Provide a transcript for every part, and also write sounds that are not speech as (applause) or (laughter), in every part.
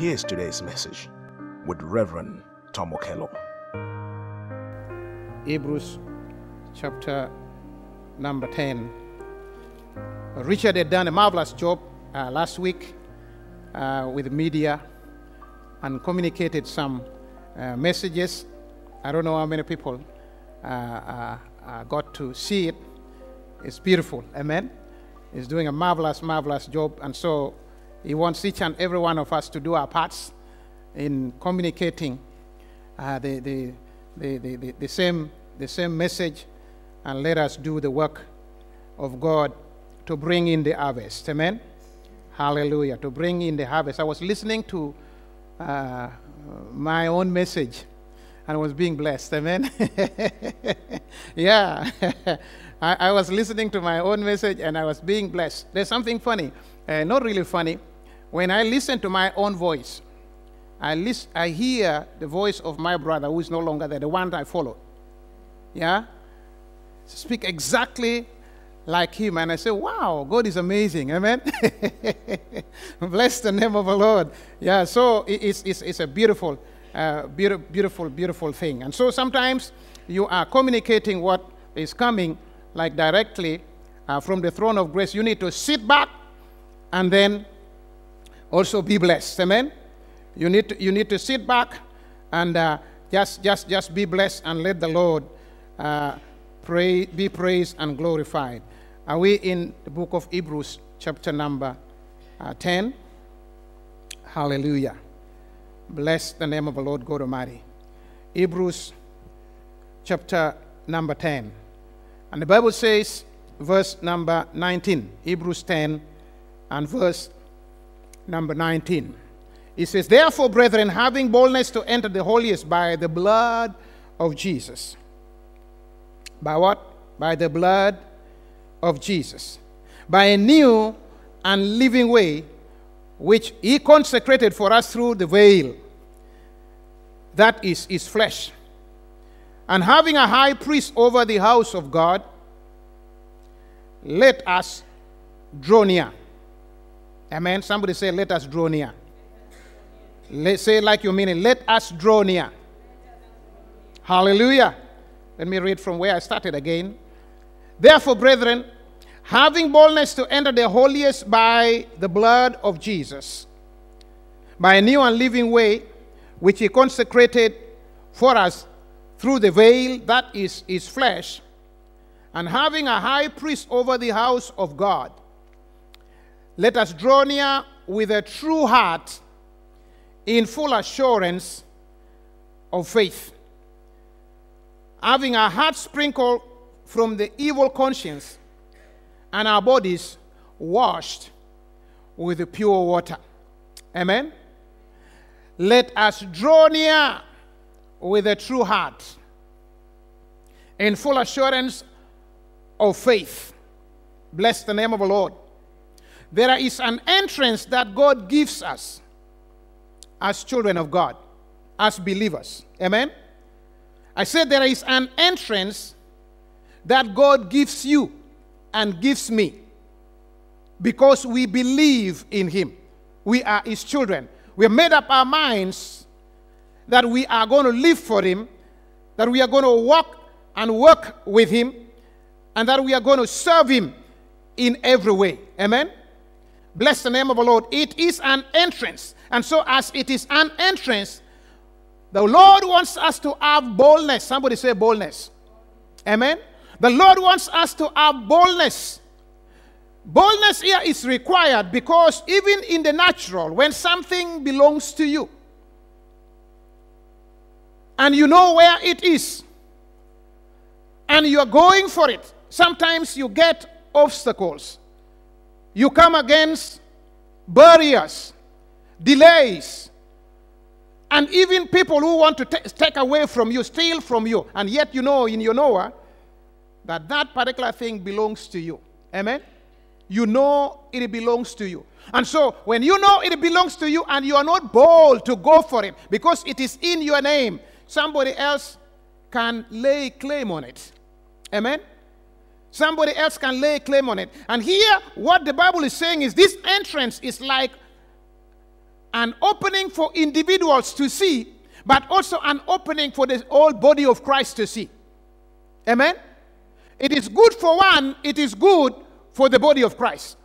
Here's today's message with Reverend Tom Okello. Hebrews chapter number 10. Richard had done a marvelous job uh, last week uh, with media and communicated some uh, messages. I don't know how many people uh, uh, uh, got to see it. It's beautiful. Amen. He's doing a marvelous, marvelous job. And so he wants each and every one of us to do our parts in communicating uh, the, the, the, the, the, same, the same message and let us do the work of God to bring in the harvest. Amen? Hallelujah. To bring in the harvest. I was listening to uh, my own message and I was being blessed. Amen? (laughs) yeah. (laughs) I, I, was listening to my own message and I was being blessed. There's something funny, uh, not really funny. When I listen to my own voice, I, listen, I hear the voice of my brother who is no longer there, the one I followed. Yeah? Speak exactly like him. And I say, wow, God is amazing. Amen? (laughs) Bless the name of the Lord. Yeah, so it's, it's, it's a beautiful, uh, beautiful, beautiful, beautiful thing. And so sometimes you are communicating what is coming like directly uh, from the throne of grace. You need to sit back and then also be blessed. Amen? You need to, you need to sit back and uh, just, just, just be blessed and let the Lord uh, pray, be praised and glorified. Are we in the book of Hebrews, chapter number uh, 10? Hallelujah. Bless the name of the Lord God Almighty. Hebrews, chapter number 10. And the Bible says, verse number 19, Hebrews 10 and verse number 19. It says, Therefore, brethren, having boldness to enter the holiest by the blood of Jesus. By what? By the blood of Jesus. By a new and living way, which he consecrated for us through the veil. That is his flesh. And having a high priest over the house of God, let us draw near. Amen. Somebody say, Let us draw near. Let, say like you mean it. Let us draw near. Hallelujah. Let me read from where I started again. Therefore, brethren, having boldness to enter the holiest by the blood of Jesus, by a new and living way, which he consecrated for us through the veil that is his flesh, and having a high priest over the house of God, let us draw near with a true heart in full assurance of faith, having our hearts sprinkled from the evil conscience and our bodies washed with pure water. Amen. Let us draw near with a true heart in full assurance of faith. Bless the name of the Lord. There is an entrance that God gives us as children of God, as believers. Amen? I said there is an entrance that God gives you and gives me because we believe in Him. We are His children. We have made up our minds that we are going to live for Him, that we are going to walk and work with Him, and that we are going to serve Him in every way. Amen? Bless the name of the Lord. It is an entrance. And so, as it is an entrance, the Lord wants us to have boldness. Somebody say boldness. Amen. The Lord wants us to have boldness. Boldness here is required because even in the natural, when something belongs to you and you know where it is and you're going for it, sometimes you get obstacles. You come against barriers, delays, and even people who want to take away from you, steal from you, and yet you know in your knower that that particular thing belongs to you. Amen? You know it belongs to you. And so, when you know it belongs to you and you are not bold to go for it because it is in your name, somebody else can lay claim on it. Amen? Somebody else can lay claim on it. And here, what the Bible is saying is this entrance is like an opening for individuals to see, but also an opening for the whole body of Christ to see. Amen? It is good for one, it is good for the body of Christ.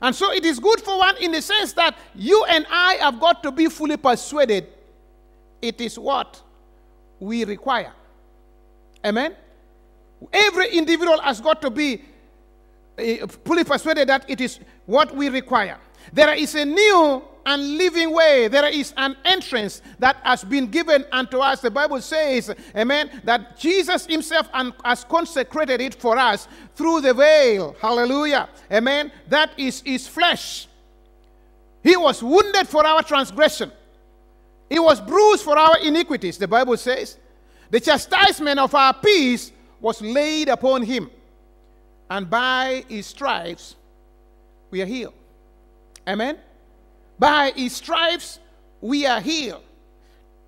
And so it is good for one in the sense that you and I have got to be fully persuaded it is what we require. Amen? Every individual has got to be uh, fully persuaded that it is what we require. There is a new and living way. There is an entrance that has been given unto us. The Bible says, Amen, that Jesus Himself has consecrated it for us through the veil. Hallelujah. Amen. That is His flesh. He was wounded for our transgression, He was bruised for our iniquities. The Bible says, the chastisement of our peace was laid upon Him, and by His stripes we are healed. Amen. By his stripes we are healed.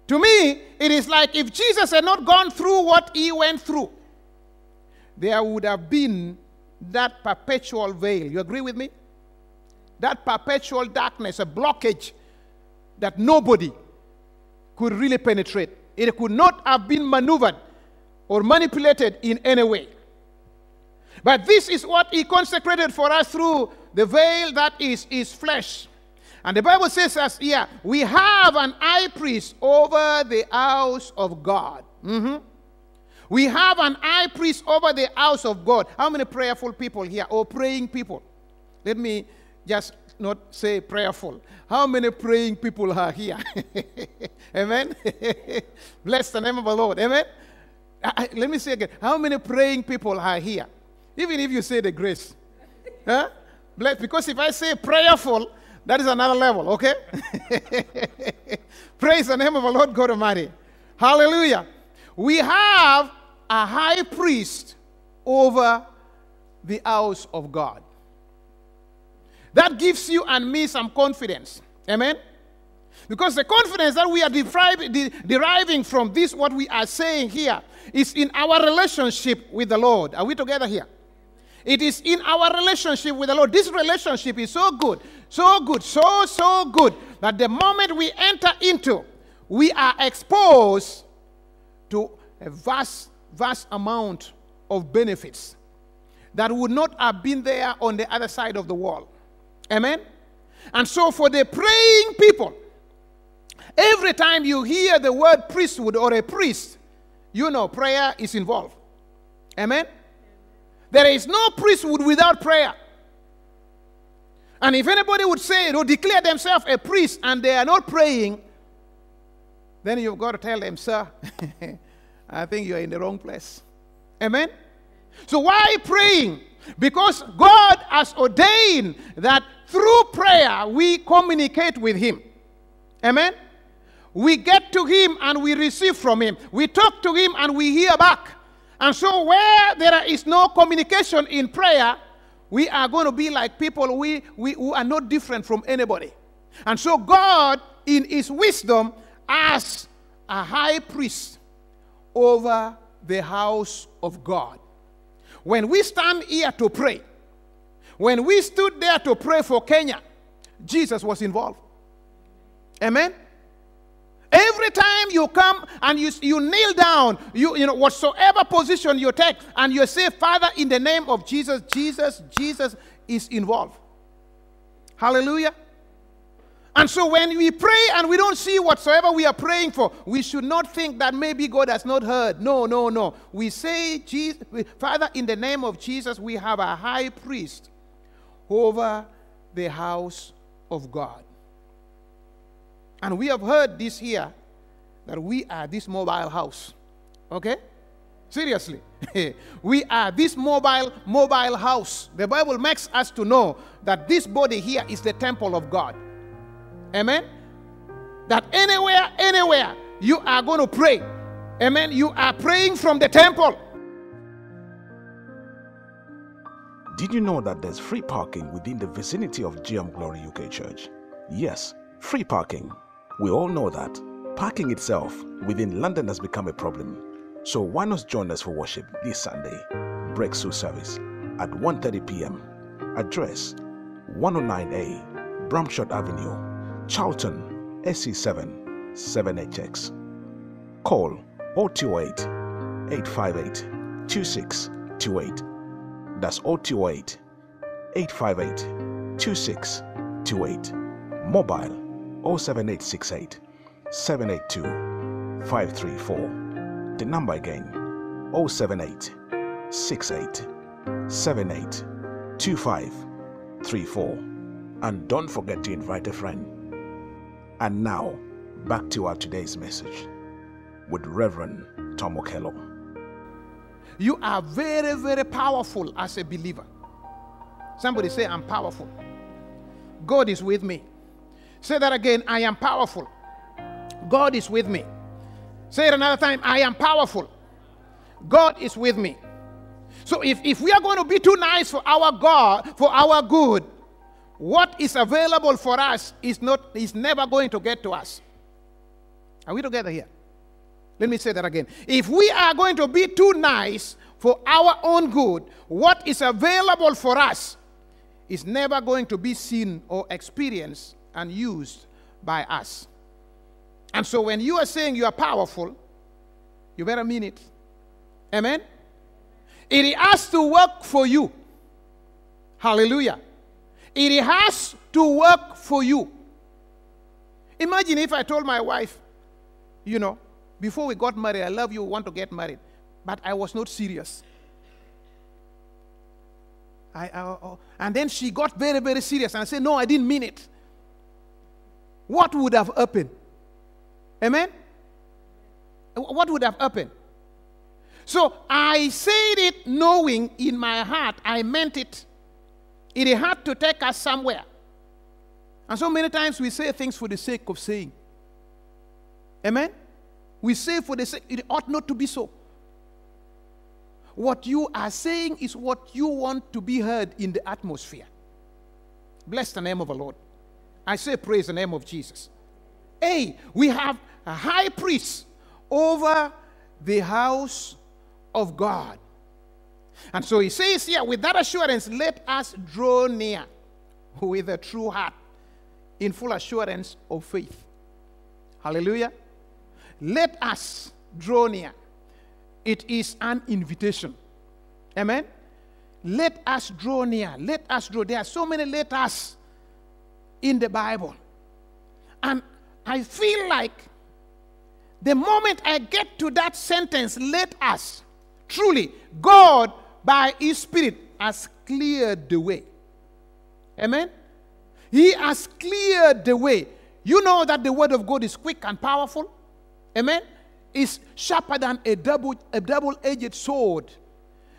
To me, it is like if Jesus had not gone through what he went through, there would have been that perpetual veil. You agree with me? That perpetual darkness, a blockage that nobody could really penetrate. It could not have been maneuvered or manipulated in any way. But this is what he consecrated for us through the veil that is his flesh. And the Bible says us here, we have an high priest over the house of God. Mm-hmm. We have an high priest over the house of God. How many prayerful people here or praying people? Let me just not say prayerful. How many praying people are here? (laughs) Amen. (laughs) Bless the name of the Lord. Amen. I, let me say again. How many praying people are here? Even if you say the grace. Huh? Bless, because if I say prayerful, that is another level, okay? (laughs) Praise the name of the Lord God Almighty. Hallelujah. We have a high priest over the house of God. That gives you and me some confidence. Amen? Because the confidence that we are deriving from this, what we are saying here, is in our relationship with the Lord. Are we together here? It is in our relationship with the Lord. This relationship is so good, so good, so, so good that the moment we enter into, we are exposed to a vast, vast amount of benefits that would not have been there on the other side of the wall. Amen? And so, for the praying people, every time you hear the word priesthood or a priest, you know prayer is involved. Amen? There is no priesthood without prayer. And if anybody would say, or declare themselves a priest and they are not praying, then you've got to tell them, sir, (laughs) I think you're in the wrong place. Amen? So why praying? Because God has ordained that through prayer we communicate with Him. Amen? We get to Him and we receive from Him. We talk to Him and we hear back. And so, where there is no communication in prayer, we are going to be like people we, we, who are not different from anybody. And so, God, in His wisdom, as a high priest over the house of God. When we stand here to pray, when we stood there to pray for Kenya, Jesus was involved. Amen? Every time you come and you, you kneel down, you, you know, whatsoever position you take, and you say, Father, in the name of Jesus, Jesus, Jesus is involved. Hallelujah. And so when we pray and we don't see whatsoever we are praying for, we should not think that maybe God has not heard. No, no, no. We say, Father, in the name of Jesus, we have a high priest over the house of God. And we have heard this here that we are this mobile house. Okay? Seriously. (laughs) we are this mobile mobile house. The Bible makes us to know that this body here is the temple of God. Amen. That anywhere anywhere you are going to pray. Amen. You are praying from the temple. Did you know that there's free parking within the vicinity of JIAM Glory UK Church? Yes, free parking we all know that parking itself within London has become a problem. So why not join us for worship this Sunday, breakthrough service at 1.30 p.m. Address 109A, Bramshot Avenue, Charlton SE7 7HX. Call 0208 858 2628. That's 0208 858 2628. Mobile 07868 782 534. The number again 078 68 78 2534. And don't forget to invite a friend. And now, back to our today's message with Reverend Tom Okello. You are very, very powerful as a believer. Somebody say, I'm powerful. God is with me. Say that again. I am powerful. God is with me. Say it another time. I am powerful. God is with me. So if, if we are going to be too nice for our God, for our good, what is available for us is not is never going to get to us. Are we together here? Let me say that again. If we are going to be too nice for our own good, what is available for us is never going to be seen or experienced and used by us. And so when you are saying you are powerful, you better mean it. Amen? It has to work for you. Hallelujah. It has to work for you. Imagine if I told my wife, you know, before we got married, I love you, want to get married, but I was not serious. I, I, oh, oh, and then she got very, very serious and I said, No, I didn't mean it. What would have happened? Amen? What would have happened? So I said it knowing in my heart I meant it. It had to take us somewhere. And so many times we say things for the sake of saying. Amen? We say for the sake, it ought not to be so. What you are saying is what you want to be heard in the atmosphere. Bless the name of the Lord. I say, praise the name of Jesus. Hey, we have a high priest over the house of God. And so he says here, with that assurance, let us draw near with a true heart in full assurance of faith. Hallelujah. Let us draw near. It is an invitation. Amen. Let us draw near. Let us draw. There are so many let us in the Bible. And I feel like the moment I get to that sentence, let us, truly, God by His Spirit has cleared the way. Amen? He has cleared the way. You know that the Word of God is quick and powerful. Amen? It's sharper than a double a double-edged sword.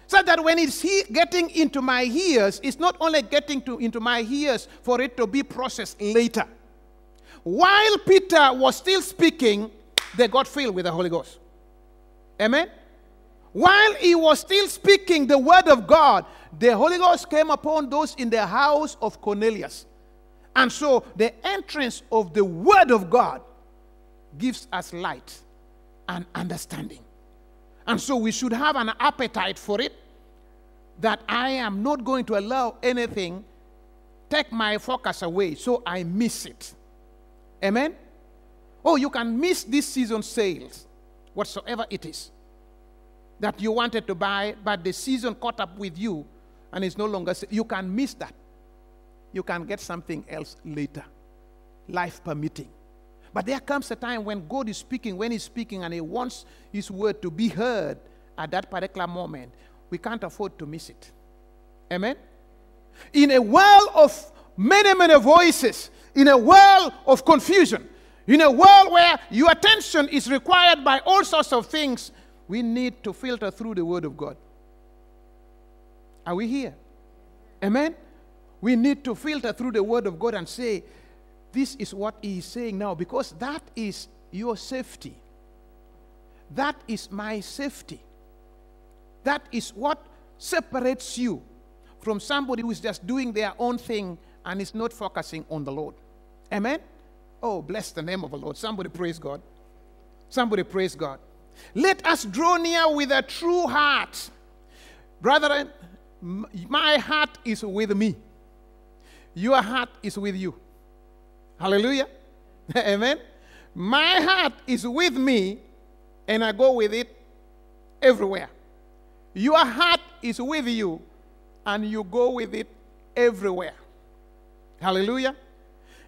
So that when it's he getting into my ears, it's not only getting to, into my ears for it to be processed later. While Peter was still speaking, they got filled with the Holy Ghost. Amen? While he was still speaking the word of God, the Holy Ghost came upon those in the house of Cornelius. And so the entrance of the word of God gives us light and understanding. And so we should have an appetite for it that I am not going to allow anything take my focus away so I miss it. Amen? Oh, you can miss this season's sales, whatsoever it is that you wanted to buy, but the season caught up with you and it's no longer, you can miss that. You can get something else later, life permitting. But there comes a time when God is speaking, when He's speaking, and He wants His word to be heard at that particular moment. We can't afford to miss it. Amen? In a world of many, many voices, in a world of confusion, in a world where your attention is required by all sorts of things, we need to filter through the Word of God. Are we here? Amen? We need to filter through the Word of God and say, This is what He is saying now, because that is your safety. That is my safety. That is what separates you from somebody who is just doing their own thing and is not focusing on the Lord. Amen? Oh, bless the name of the Lord. Somebody praise God. Somebody praise God. Let us draw near with a true heart. Brethren, my heart is with me. Your heart is with you. Hallelujah. (laughs) Amen. My heart is with me, and I go with it everywhere. Your heart is with you, and you go with it everywhere. Hallelujah.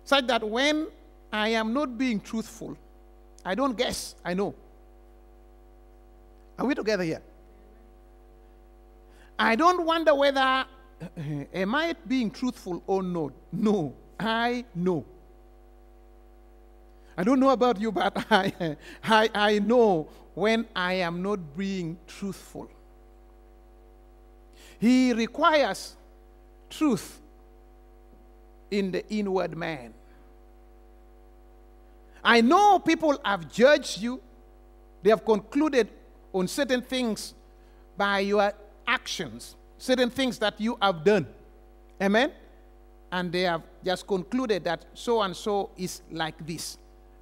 Such that when I am not being truthful, I don't guess, I know. Are we together here? I don't wonder whether (laughs) am I being truthful or not. No, I know. I don't know about you, but (laughs) I, I, I know when I am not being truthful. He requires truth in the inward man. I know people have judged you, they have concluded on certain things by your actions, certain things that you have done. Amen? And they have just concluded that so and so is like this.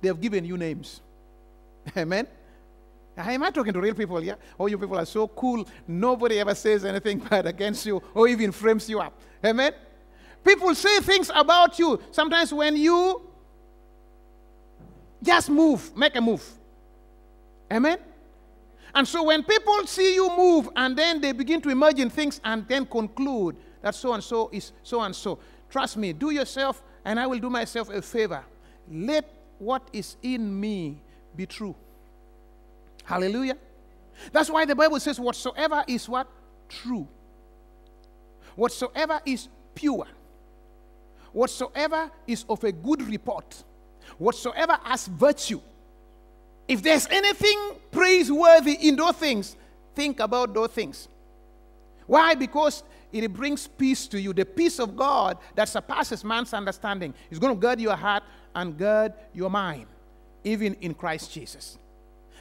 They have given you names. (laughs) Amen? Am I talking to real people? Yeah? Oh, you people are so cool. Nobody ever says anything (laughs) bad against you or even frames you up. Amen? People say things about you. Sometimes when you just move, make a move. Amen? And so when people see you move and then they begin to imagine things and then conclude that so and so is so and so, trust me, do yourself and I will do myself a favor. Let what is in me be true. Hallelujah. That's why the Bible says, whatsoever is what? True. Whatsoever is pure. Whatsoever is of a good report. Whatsoever has virtue. If there's anything praiseworthy in those things, think about those things. Why? Because it brings peace to you. The peace of God that surpasses man's understanding is going to guard your heart and guard your mind, even in Christ Jesus.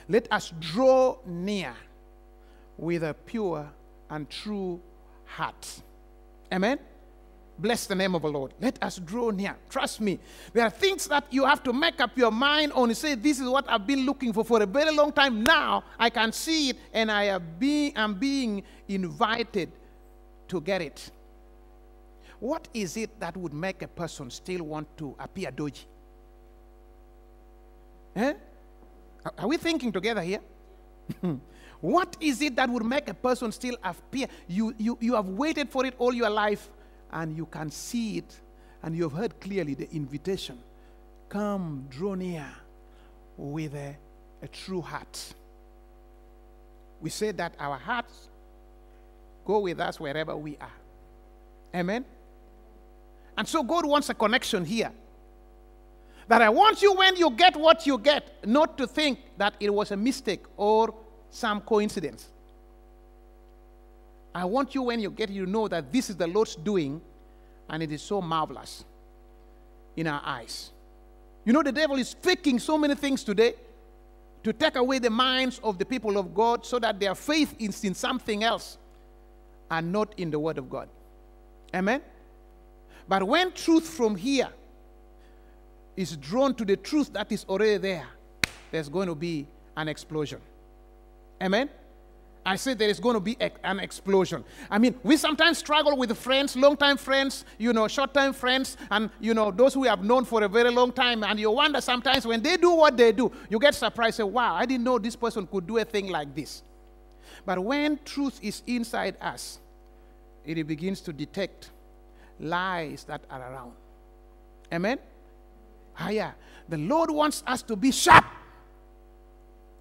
Let us draw near with a pure and true heart. Amen. Bless the name of the Lord. Let us draw near. Trust me. There are things that you have to make up your mind on. Say, This is what I've been looking for for a very long time. Now I can see it, and I am being, am being invited to get it. What is it that would make a person still want to appear dodgy? Eh? Are we thinking together here? (laughs) what is it that would make a person still appear? You, you, you have waited for it all your life and you can see it and you have heard clearly the invitation. Come, draw near with a, a true heart. We say that our hearts go with us wherever we are. Amen? And so God wants a connection here. That I want you when you get what you get, not to think that it was a mistake or some coincidence. I want you when you get you know that this is the Lord's doing and it is so marvelous in our eyes. You know, the devil is faking so many things today to take away the minds of the people of God so that their faith is in something else and not in the Word of God. Amen? But when truth from here is drawn to the truth that is already there, there's going to be an explosion. Amen? I said there is going to be an explosion. I mean, we sometimes struggle with friends, long-time friends, you know, short-time friends, and you know those who have known for a very long time. And you wonder sometimes when they do what they do, you get surprised. Say, "Wow, I didn't know this person could do a thing like this." But when truth is inside us, it begins to detect lies that are around. Amen. Yeah. The Lord wants us to be sharp.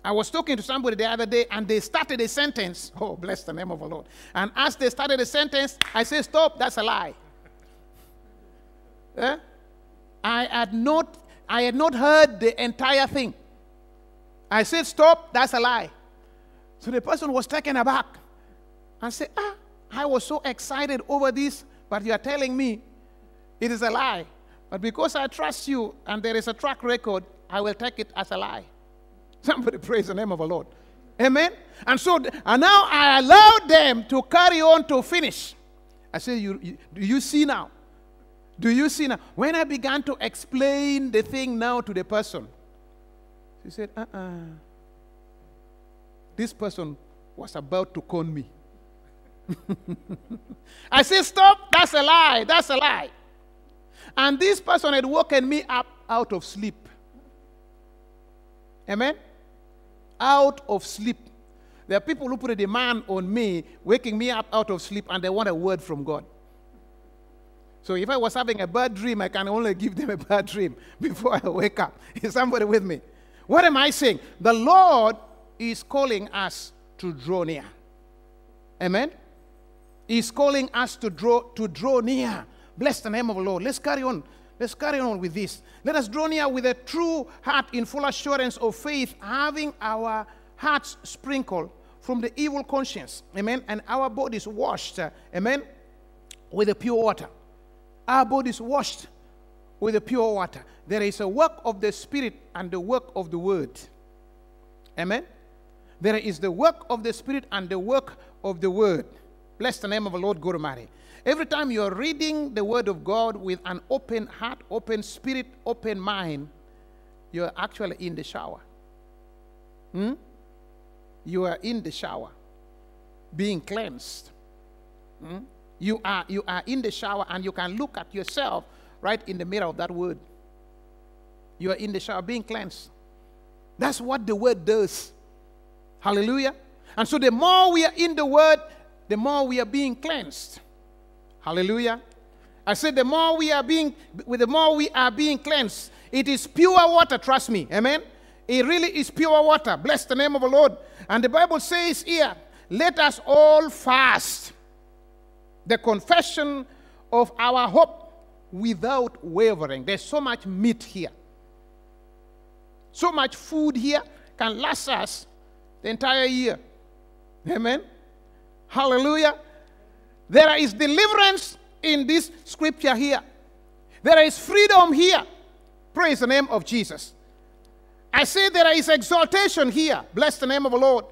I was talking to somebody the other day and they started a sentence. (laughs) Oh, bless the name of the Lord. And as they started a sentence, I said, Stop, that's a lie. eh? I had not I had not heard the entire thing. I said, Stop, that's a lie. So the person was taken aback. I said, Ah, I was so excited over this, but you are telling me it is a lie. But because I trust you and there is a track record, I will take it as a lie. (laughs) Somebody praise the name of the Lord. Amen. And so, and now I allow them to carry on to finish. I say, you, you, do you see now? Do you see now? When I began to explain the thing now to the person, she said, uh uh-uh. uh This person was about to con me. (laughs) I said, stop, that's a lie, that's a lie. And this person had woken me up out of sleep. Amen? Out of sleep. There are people who put a demand on me, waking me up out of sleep, and they want a word from God. So if I was having a bad dream, I can only give them a bad dream before I wake up. (laughs) Is somebody with me? What am I saying? The Lord is calling us to draw near. Amen? He's calling us to draw to draw near. Bless the name of the Lord. Let's carry on. Let's carry on with this. Let us draw near with a true heart in full assurance of faith, having our hearts sprinkled from the evil conscience. Amen. And our bodies washed. Amen. With the pure water. Our bodies washed with the pure water. There is a work of the Spirit and the work of the Word. Amen. There is the work of the Spirit and the work of the Word. Bless the name of the Lord Guru Almighty. Every time you are reading the Word of God with an open heart, open spirit, open mind, you are actually in the shower. Hmm? You are in the shower, being cleansed. Hmm? You, are, you are in the shower and you can look at yourself right in the mirror of that Word. You are in the shower, being cleansed. That's what the Word does. Hallelujah. And so the more we are in the Word, the more we are being cleansed. Hallelujah. I said the more we are being with the more we are being cleansed. It is pure water, trust me. Amen. It really is pure water. Bless the name of the Lord. And the Bible says here, let us all fast. The confession of our hope without wavering. There's so much meat here. So much food here can last us the entire year. Amen. Hallelujah. There is deliverance in this scripture here. There is freedom here. Praise the name of Jesus. I say there is exaltation here. Bless the name of the Lord.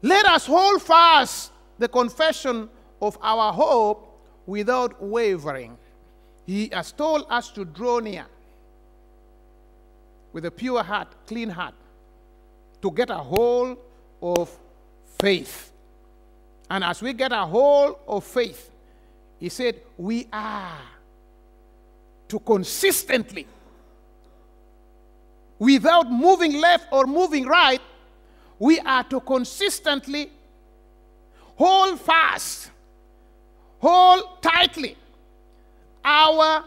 Let us hold fast the confession of our hope without wavering. He has told us to draw near with a pure heart, clean heart, to get a hold of faith. And as we get a hold of faith, he said, we are to consistently, without moving left or moving right, we are to consistently hold fast, hold tightly our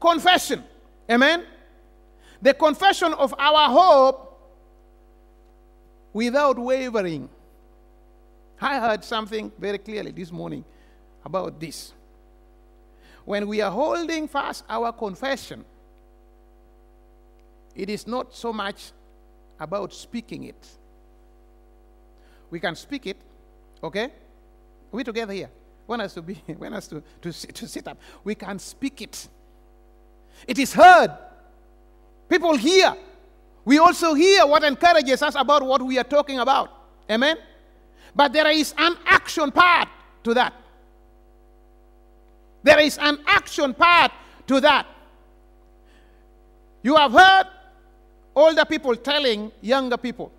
confession. Amen? The confession of our hope without wavering. I heard something very clearly this morning about this. When we are holding fast our confession, it is not so much about speaking it. We can speak it, okay? Are we together here? When us to be, (laughs) when us to, to, to sit up. We can speak it. It is heard. People hear. We also hear what encourages us about what we are talking about. Amen? But there is an action part to that. There is an action part to that. You have heard older people telling younger people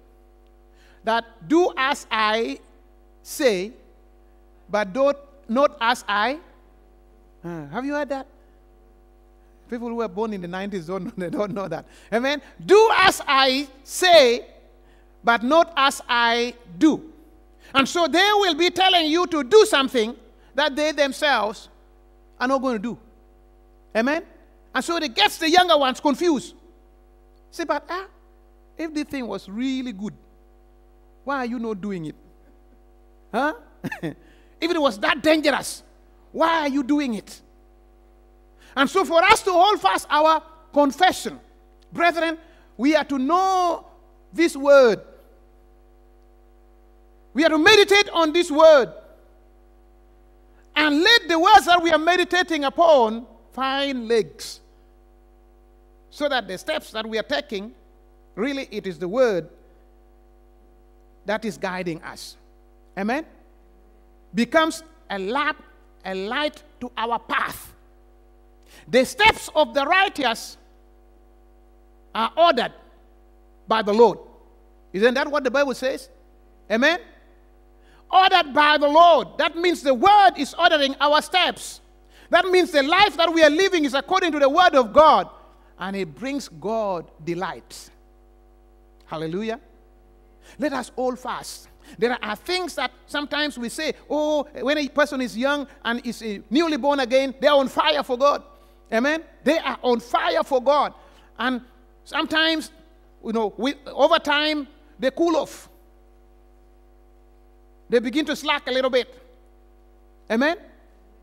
that do as I say, but don't, not as I. Uh, have you heard that? People who were born in the 90s don't, (laughs) they don't know that. Amen. Do as I say, but not as I do. And so they will be telling you to do something that they themselves are not going to do. Amen? And so it gets the younger ones confused. Say, but ah, if the thing was really good, why are you not doing it? Huh? (laughs) if it was that dangerous, why are you doing it? And so for us to hold fast our confession, brethren, we are to know this word we are to meditate on this word. And let the words that we are meditating upon find legs. So that the steps that we are taking, really, it is the word that is guiding us. Amen? Becomes a lamp, a light to our path. The steps of the righteous are ordered by the Lord. Isn't that what the Bible says? Amen? Ordered by the Lord. That means the word is ordering our steps. That means the life that we are living is according to the word of God, and it brings God delight. Hallelujah. Let us all fast. There are things that sometimes we say, oh, when a person is young and is uh, newly born again, they are on fire for God. Amen. They are on fire for God. And sometimes, you know, we, over time, they cool off. They begin to slack a little bit. Amen.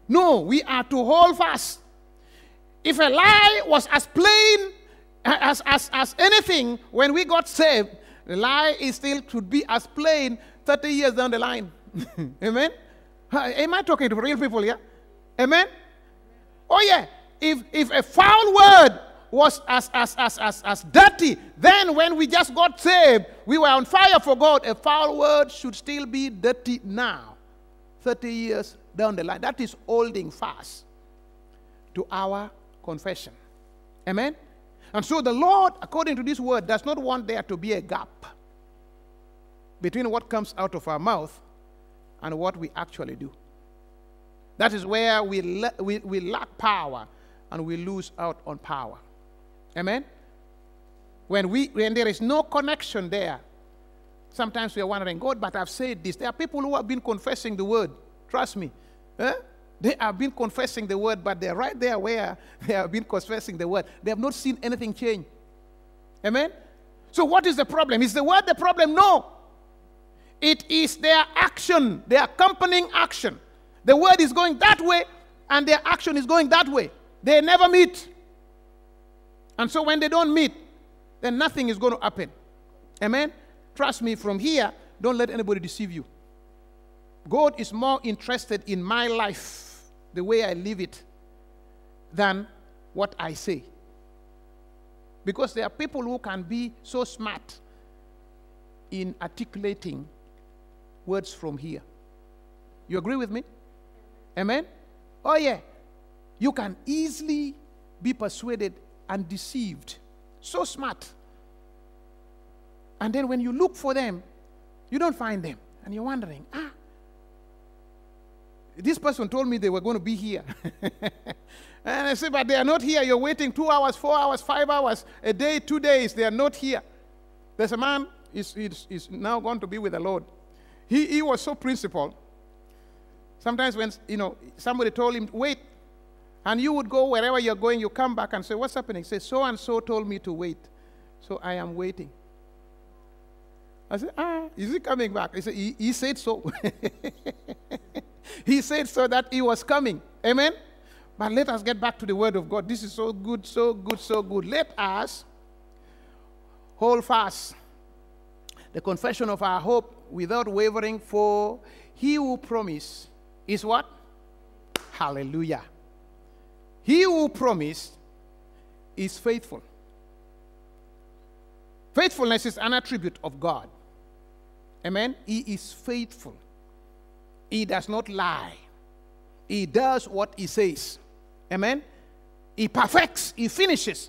No, we are to hold fast. If a lie was as plain as, as, as anything when we got saved, the lie is still should be as plain 30 years down the line. (laughs) Amen? Am I talking to real people here? Amen? Oh, yeah. If, if a foul word was as, as, as, as, as dirty, then when we just got saved, we were on fire for God. A foul word should still be dirty now, 30 years down the line. That is holding fast to our confession. Amen? And so the Lord, according to this word, does not want there to be a gap between what comes out of our mouth and what we actually do. That is where we, we, we lack power and we lose out on power. Amen? When, we, when there is no connection there, sometimes we are wondering, God, but I've said this. There are people who have been confessing the word. Trust me. Eh? They have been confessing the word, but they're right there where they have been confessing the word. They have not seen anything change. Amen? So, what is the problem? Is the word the problem? No. It is their action, their accompanying action. The word is going that way, and their action is going that way. They never meet. And so, when they don't meet, then nothing is going to happen. Amen? Trust me, from here, don't let anybody deceive you. God is more interested in my life, the way I live it, than what I say. Because there are people who can be so smart in articulating words from here. You agree with me? Amen? Oh, yeah. You can easily be persuaded and deceived. So smart. And then when you look for them, you don't find them. And you're wondering, ah, this person told me they were going to be here. (laughs) and I said, but they are not here. You're waiting two hours, four hours, five hours, a day, two days. They are not here. There's a man, is is now going to be with the Lord. He, he was so principled. Sometimes when, you know, somebody told him, wait, and you would go wherever you're going, you come back and say, what's happening? Say, so and so told me to wait. So I am waiting. I said, ah, is he coming back? He said, he, he said so. (laughs) he said so that he was coming. Amen? But let us get back to the word of God. This is so good, so good, so good. Let us hold fast the confession of our hope without wavering, for he who promised is what? Hallelujah. He who promised is faithful. Faithfulness is an attribute of God. Amen. He is faithful. He does not lie. He does what he says. Amen. He perfects, he finishes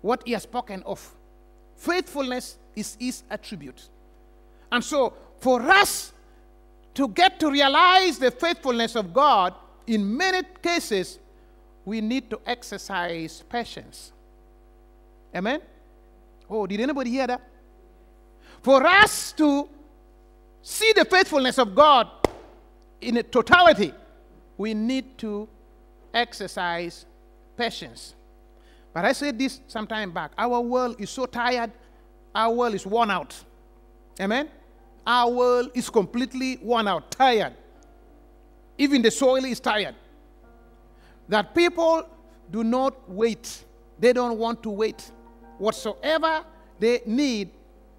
what he has spoken of. Faithfulness is his attribute. And so, for us to get to realize the faithfulness of God, in many cases, we need to exercise patience. Amen? Oh, did anybody hear that? For us to see the faithfulness of God in a totality, we need to exercise patience. But I said this some time back. Our world is so tired, our world is worn out. Amen? Our world is completely worn out, tired. Even the soil is tired. That people do not wait. They don't want to wait. Whatsoever they need,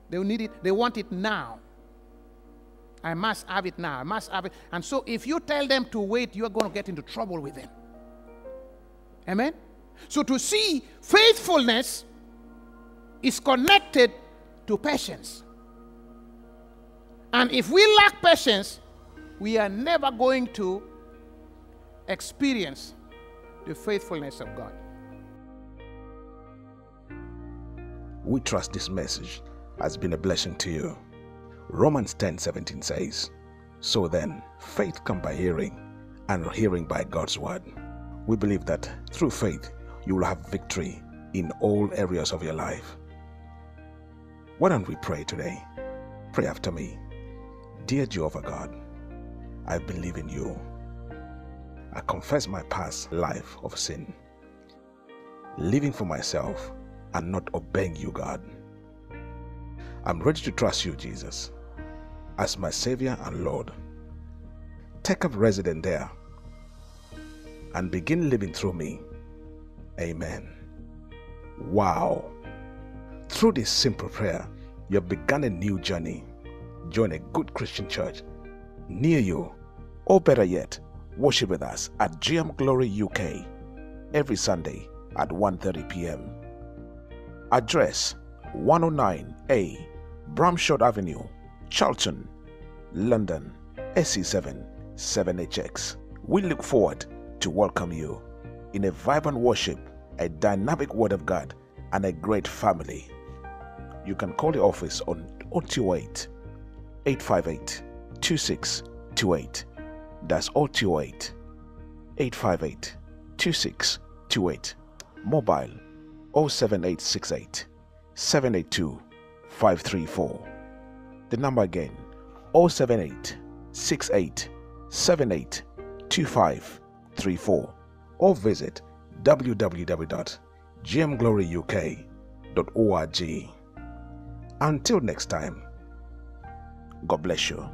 they need it, they want it now. I must have it now. I must have it. And so if you tell them to wait, you're going to get into trouble with them. Amen? So to see faithfulness is connected to patience. And if we lack patience, we are never going to experience the faithfulness of God. We trust this message has been a blessing to you. Romans 10 17 says, So then, faith comes by hearing, and hearing by God's word. We believe that through faith, you will have victory in all areas of your life. Why don't we pray today? Pray after me. Dear Jehovah God, I believe in you. I confess my past life of sin, living for myself and not obeying you, God. I'm ready to trust you, Jesus, as my Savior and Lord. Take up residence there and begin living through me. Amen. Wow. Through this simple prayer, you have begun a new journey. Join a good Christian church near you, or better yet, worship with us at JIAM Glory UK every Sunday at 1:30 p.m. Address 109A Bramshot Avenue, Charlton, London, SE7 7HX. We look forward to welcome you in a vibrant worship, a dynamic word of God, and a great family. You can call the office on 028 858 2628. That's 028 858 2628. Mobile 07868 782 534. The number again 078 68 78 2534 or visit www.gmgloryuk.org. Until next time, God bless you.